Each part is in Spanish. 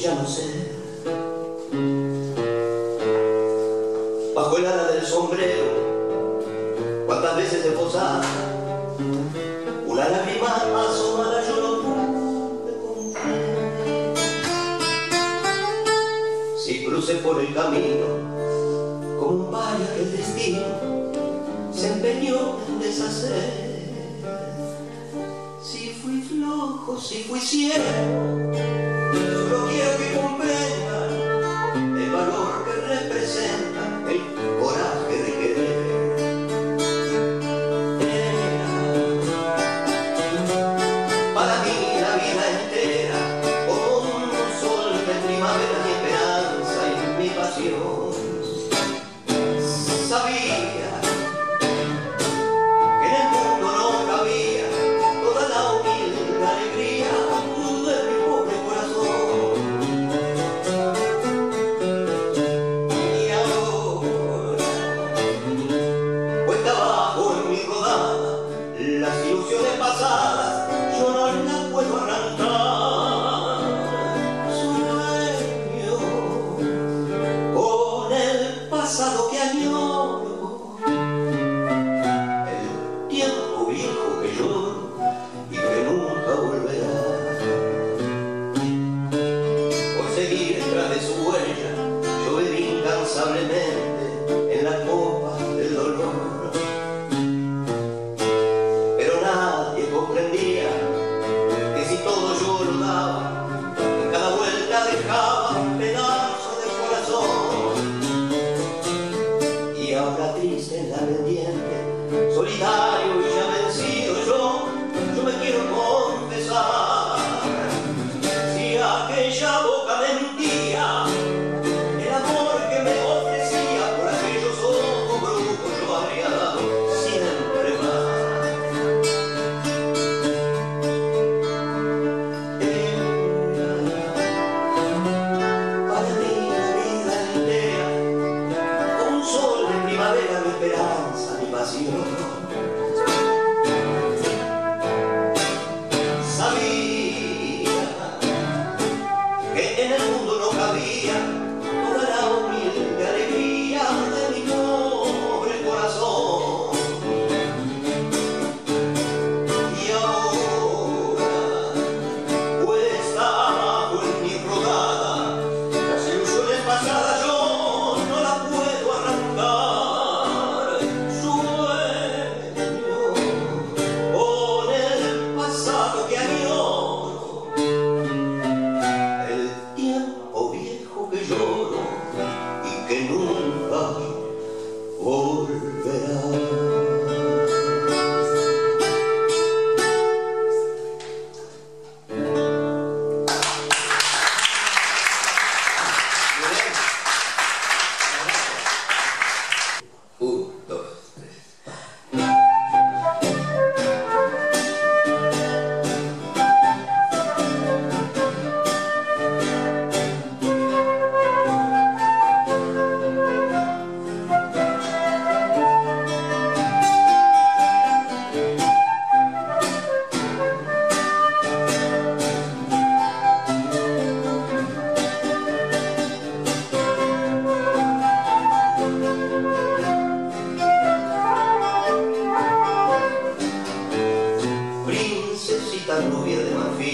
ya no sé. Bajo el ala del sombrero, cuántas veces he posado, una lágrima asomada yo no pude confiar. Si crucé por el camino, como un paria que el destino se empeñó en deshacer. Si fui flojo, si fui ciego, everyone.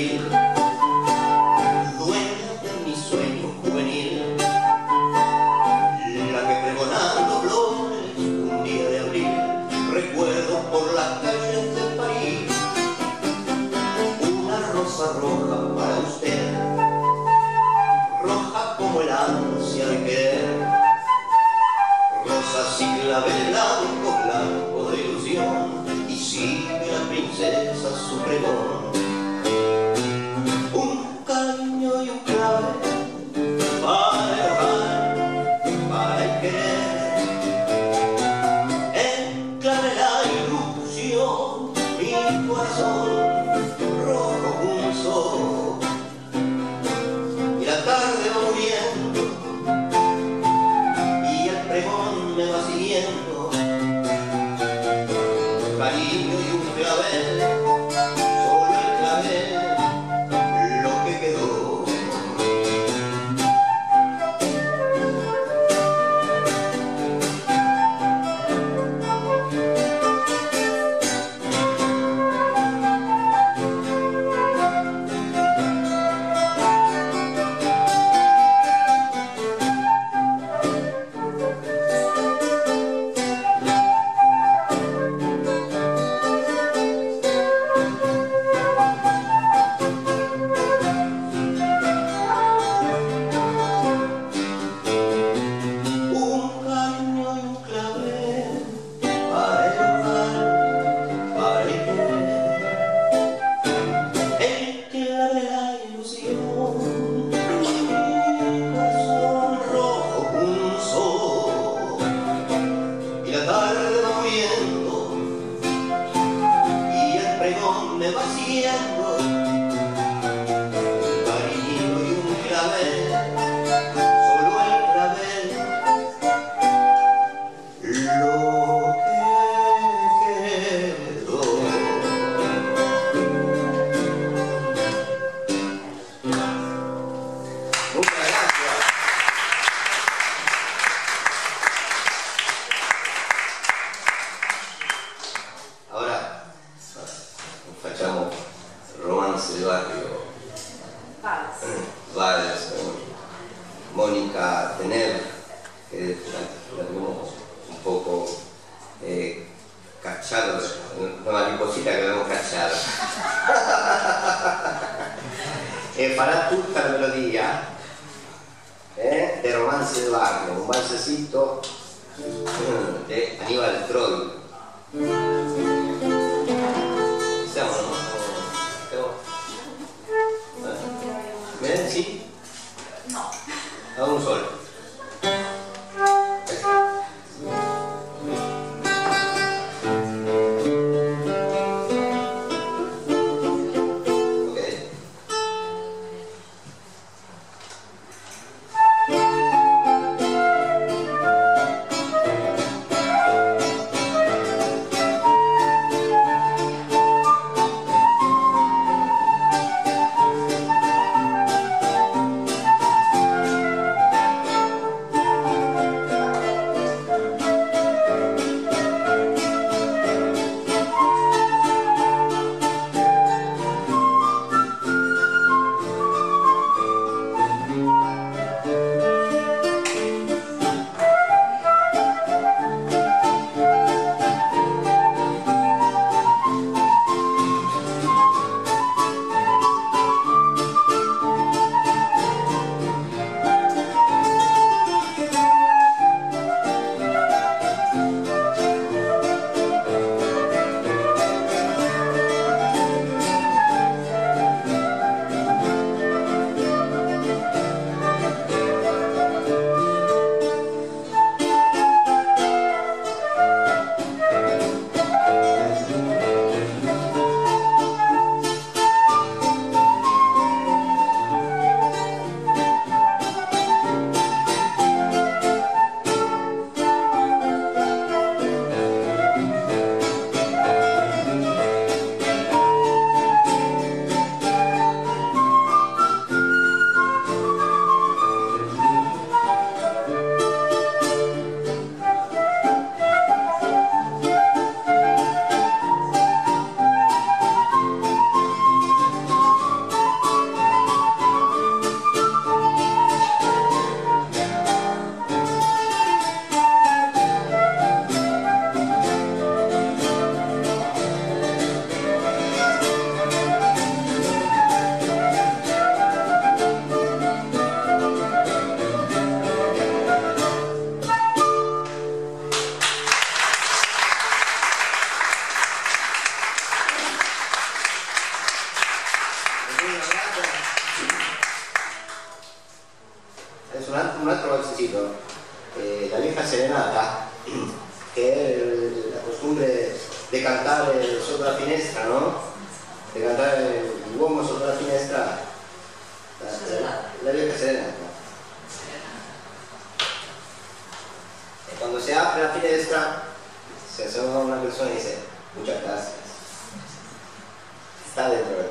juvenil, de mi sueño juvenil, la que pregonando flores un día de abril, recuerdo por las calles de París, una rosa roja para usted, roja como el ansia de querer, rosa sin la blanco, blanco de ilusión, y sigue la princesa su pregón. Cachados, una mariposita que la hemos cachado. e farà tutta la melodia eh, del romance de Wagner, un valsecito de Aníbal Troy. Eh, la vieja serenata, que es la costumbre de cantar eh, sotto la finestra, ¿no? De cantar el uomo sotto la finestra, la, Serenata. la vieja serenata. Y cuando se abre la finestra, se asoma una persona y dice, muchas gracias. Está dentro del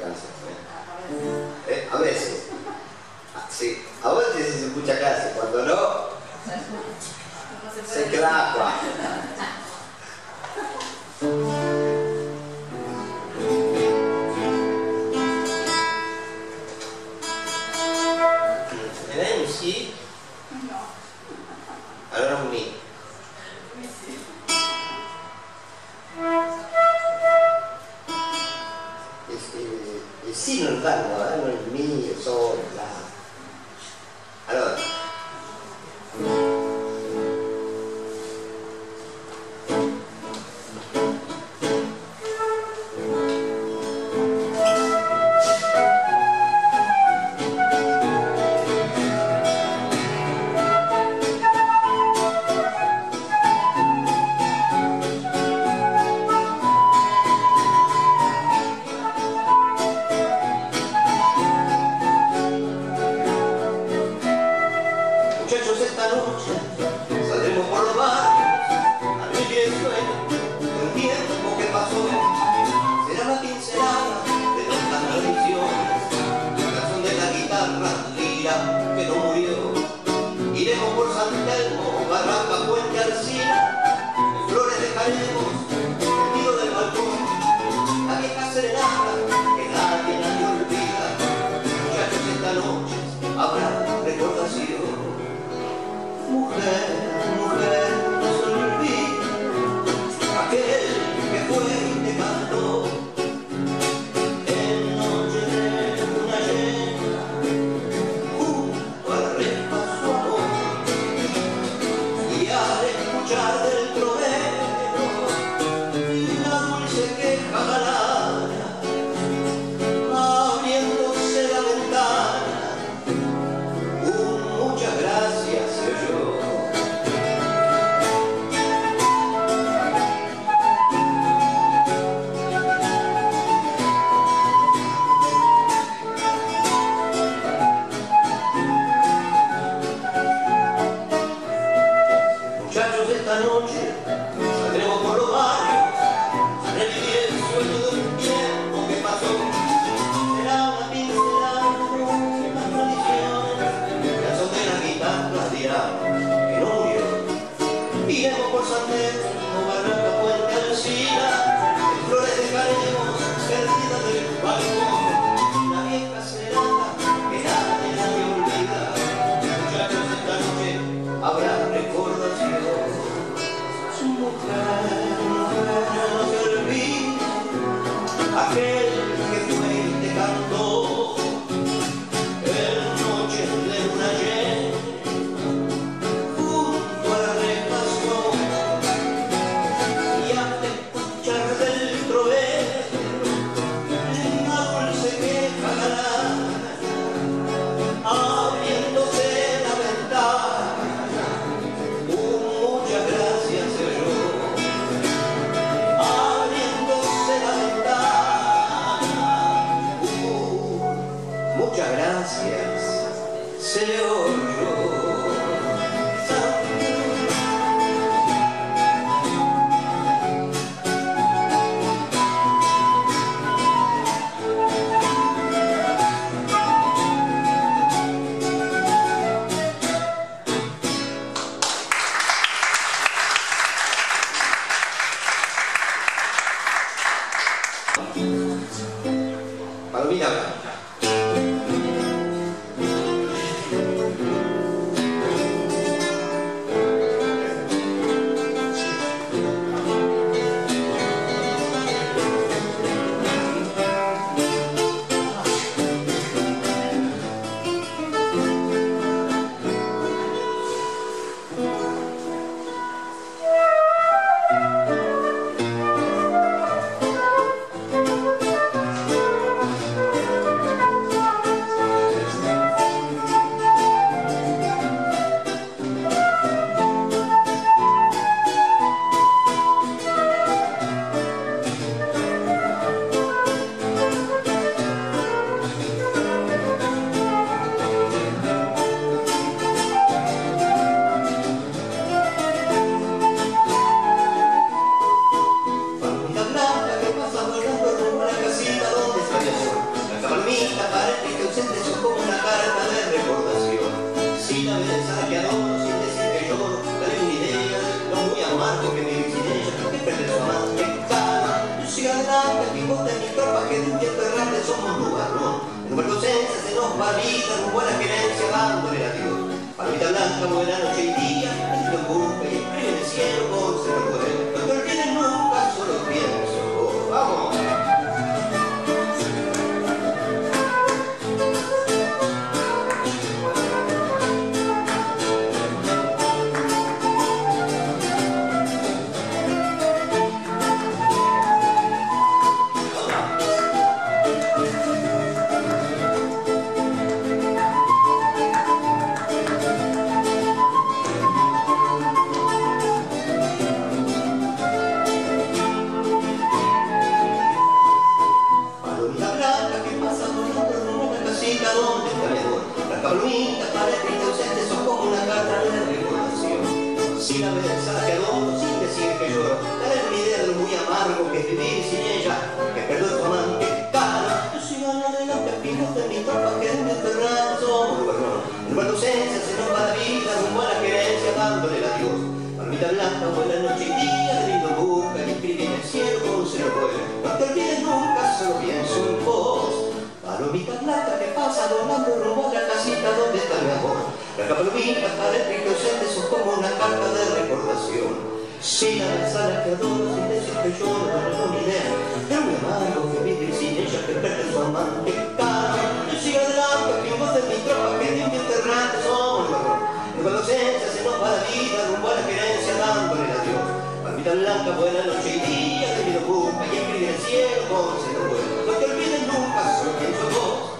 nos va vida, rumbo a dándole adiós. Palmita blanca, buena noche y día, el que busca y escribe en el cielo con se lo Si la ves a la que adoro sin decir que lloro, dale una idea de lo muy amargo que es vivir sin ella, que perdió tu amante cara. Yo sigo adelante al final de mi tropa que de perdón. En nuestra ausencia se nos va la vida, rumbo a la querencia dándole el adiós. Palmita blanca, buena noche y día, de lindo busca y escribe en el cielo con cero vuelo. No te olvides nunca, solo pienso en vos. Palomita blanca que pasa volando rumbo a la casita donde está mi amor. Las palomitas para el rico ausente son como una carta de recordación. Si la ves a la que adoro sin decir que yo no tengo ni idea, es muy amargo que vivir sin ella que perder su amante cara. Yo sigo adelante, que voz de mi tropa que de un enterrante somos la ausencia se nos va la vida rumbo a la querencia dándole el adiós. Palmita blanca, buena noche y día, de mi busca y escribe el cielo con cero vuelo. No te olvides nunca, solo pienso en vos.